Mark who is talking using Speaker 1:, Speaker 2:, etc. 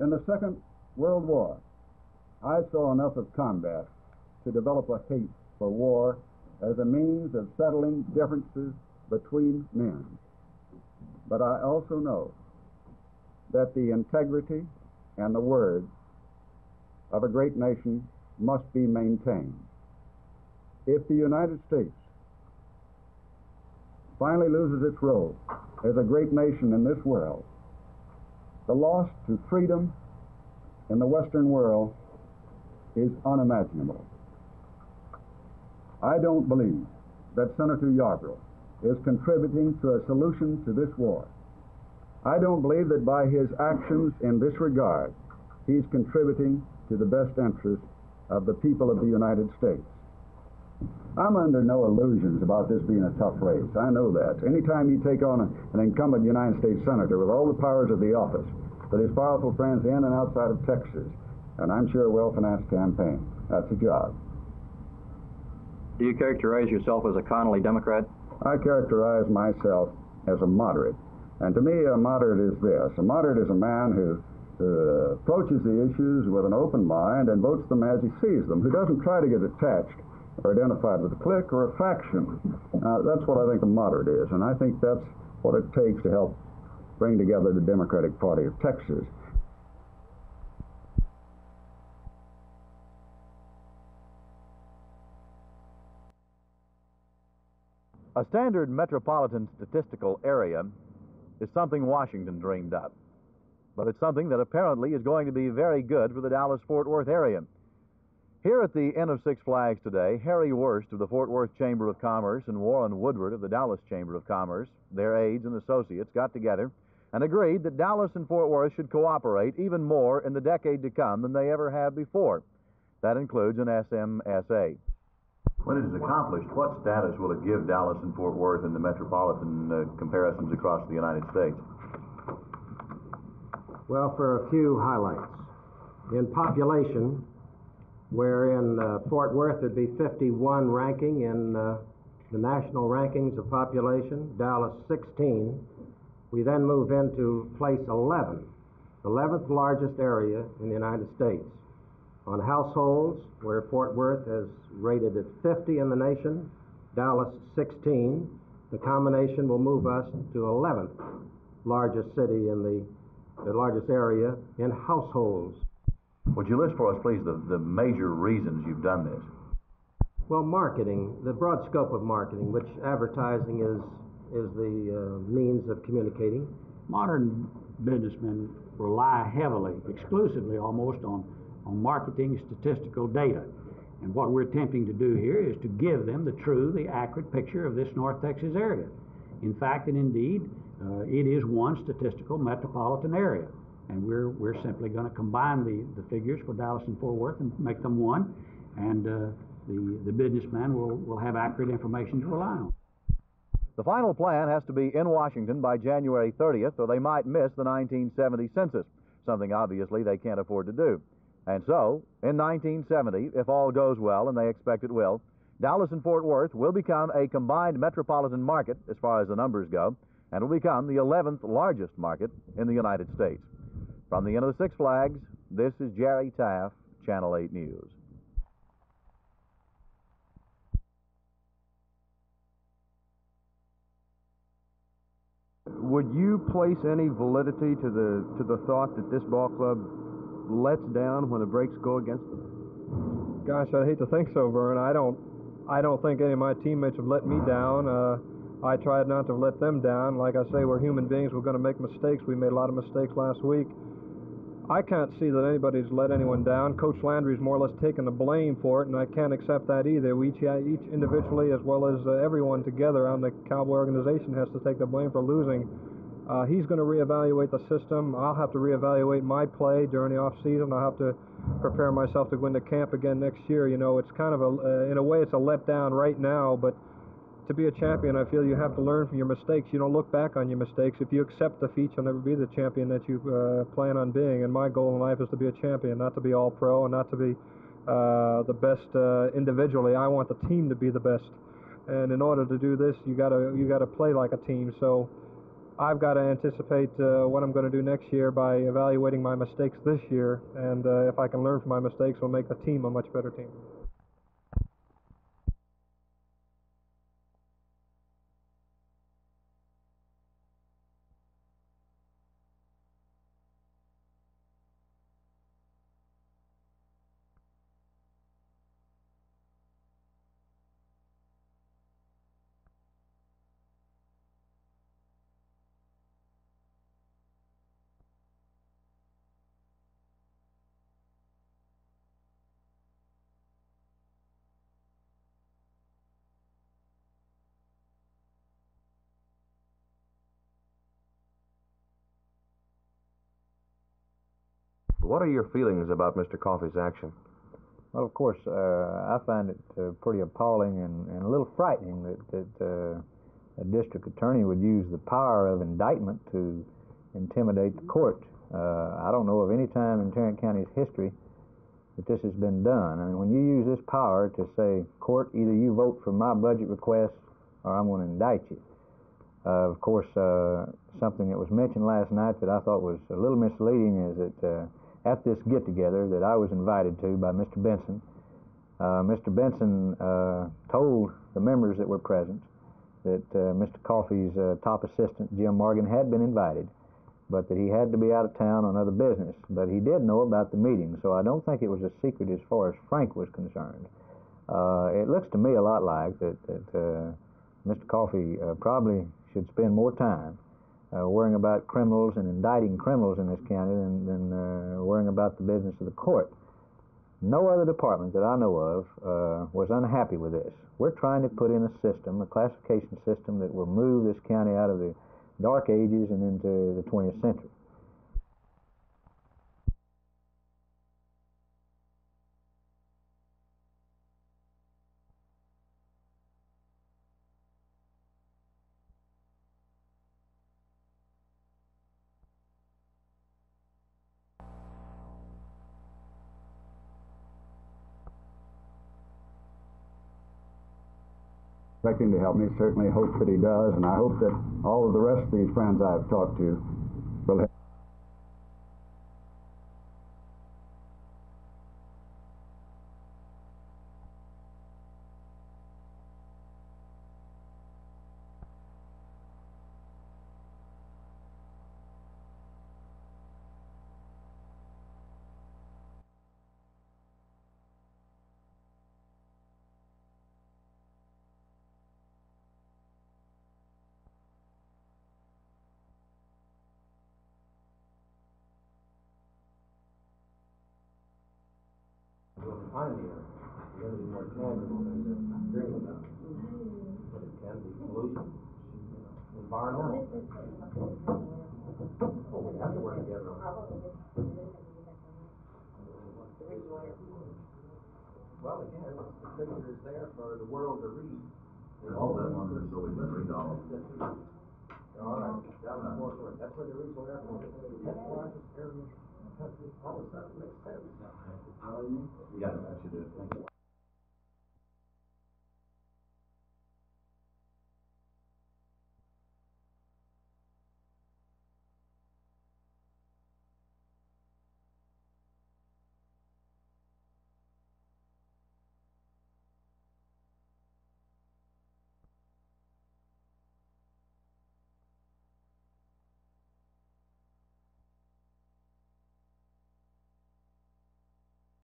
Speaker 1: In the Second World War, I saw enough of combat to develop a hate for war as a means of settling differences between men. But I also know that the integrity and the word of a great nation must be maintained. If the United States finally loses its role as a great nation in this world, the loss to freedom in the Western world is unimaginable. I don't believe that Senator Yarborough is contributing to a solution to this war. I don't believe that by his actions in this regard, he's contributing to the best interest of the people of the United States. I'm under no illusions about this being a tough race. I know that. Anytime you take on a, an incumbent United States Senator with all the powers of the office, with his powerful friends in and outside of Texas, and I'm sure a well-financed campaign, that's a job.
Speaker 2: Do you characterize yourself as a Connally Democrat?
Speaker 1: I characterize myself as a moderate. And to me, a moderate is this. A moderate is a man who uh, approaches the issues with an open mind and votes them as he sees them, who doesn't try to get attached or identified with a clique or a faction. Uh, that's what I think a moderate is, and I think that's what it takes to help bring together the Democratic Party of Texas.
Speaker 3: A standard metropolitan statistical area is something Washington dreamed up, but it's something that apparently is going to be very good for the Dallas Fort Worth area. Here at the Inn of Six Flags today, Harry Werst of the Fort Worth Chamber of Commerce and Warren Woodward of the Dallas Chamber of Commerce, their aides and associates, got together and agreed that Dallas and Fort Worth should cooperate even more in the decade to come than they ever have before. That includes an SMSA.
Speaker 4: When it is accomplished, what status will it give Dallas and Fort Worth in the metropolitan uh, comparisons across the United States?
Speaker 5: Well, for a few highlights. In population, where in uh, Fort Worth it'd be 51 ranking in uh, the national rankings of population, Dallas 16. We then move into place 11, the 11th largest area in the United States. On households, where Fort Worth is rated at 50 in the nation, Dallas 16, the combination will move us to 11th largest city in the, the largest area in households.
Speaker 4: Would you list for us, please, the, the major reasons you've done this?
Speaker 5: Well, marketing, the broad scope of marketing, which advertising is, is the uh, means of communicating.
Speaker 6: Modern businessmen rely heavily, exclusively almost, on, on marketing statistical data. And what we're attempting to do here is to give them the true, the accurate picture of this North Texas area. In fact, and indeed, uh, it is one statistical metropolitan area. And we're, we're simply going to combine the, the figures for Dallas and Fort Worth and make them one. And uh, the, the businessman will, will have accurate information to rely on.
Speaker 3: The final plan has to be in Washington by January 30th, or they might miss the 1970 census, something obviously they can't afford to do. And so, in 1970, if all goes well, and they expect it will, Dallas and Fort Worth will become a combined metropolitan market as far as the numbers go, and will become the 11th largest market in the United States. From the end of the Six Flags, this is Jerry Taff, Channel 8 News.
Speaker 7: Would you place any validity to the to the thought that this ball club lets down when the breaks go against them?
Speaker 8: Gosh, I'd hate to think so, Vern. I don't I don't think any of my teammates have let me down. Uh, I tried not to let them down. Like I say, we're human beings. We're going to make mistakes. We made a lot of mistakes last week. I can't see that anybody's let anyone down. Coach Landry's more or less taken the blame for it, and I can't accept that either. We each, each individually, as well as uh, everyone together on the Cowboy organization, has to take the blame for losing. Uh, he's going to reevaluate the system. I'll have to reevaluate my play during the off season. I'll have to prepare myself to go into camp again next year. You know, it's kind of a, uh, in a way, it's a letdown right now, but to be a champion, I feel you have to learn from your mistakes. You don't look back on your mistakes. If you accept defeat, you'll never be the champion that you uh, plan on being. And my goal in life is to be a champion, not to be all pro and not to be uh, the best uh, individually. I want the team to be the best. And in order to do this, you gotta you gotta play like a team. So I've got to anticipate uh, what I'm going to do next year by evaluating my mistakes this year, and uh, if I can learn from my mistakes, will make the team a much better team.
Speaker 9: What are your feelings about Mr. Coffey's action?
Speaker 10: Well, of course, uh, I find it uh, pretty appalling and, and a little frightening that, that uh, a district attorney would use the power of indictment to intimidate the court. Uh, I don't know of any time in Tarrant County's history that this has been done. I mean, when you use this power to say, court, either you vote for my budget request or I'm going to indict you. Uh, of course, uh, something that was mentioned last night that I thought was a little misleading is that uh, at this get together that I was invited to by Mr. Benson, uh, Mr. Benson uh, told the members that were present that uh, Mr. Coffey's uh, top assistant, Jim Morgan, had been invited, but that he had to be out of town on other business. But he did know about the meeting, so I don't think it was a secret as far as Frank was concerned. Uh, it looks to me a lot like that, that uh, Mr. Coffey probably should spend more time uh, worrying about criminals and indicting criminals in this county than, than uh, worrying about the business of the court. No other department that I know of uh, was unhappy with this. We're trying to put in a system, a classification system that will move this county out of the dark ages and into the 20th century.
Speaker 1: Expect him to help me. Certainly hope that he does, and I hope that all of the rest of these friends I've talked to
Speaker 5: it's going to be more tangible than the dream about. But it can be solutions, environmental. Well, we have to work together on it. Well, again, the figure is there for the world to read.
Speaker 4: All that number is so we can read all.
Speaker 5: All right, down in Fort Worth, that's where the regional airport is. That's why this area, all of a sudden makes.
Speaker 4: Yeah, that should do it. Thank you.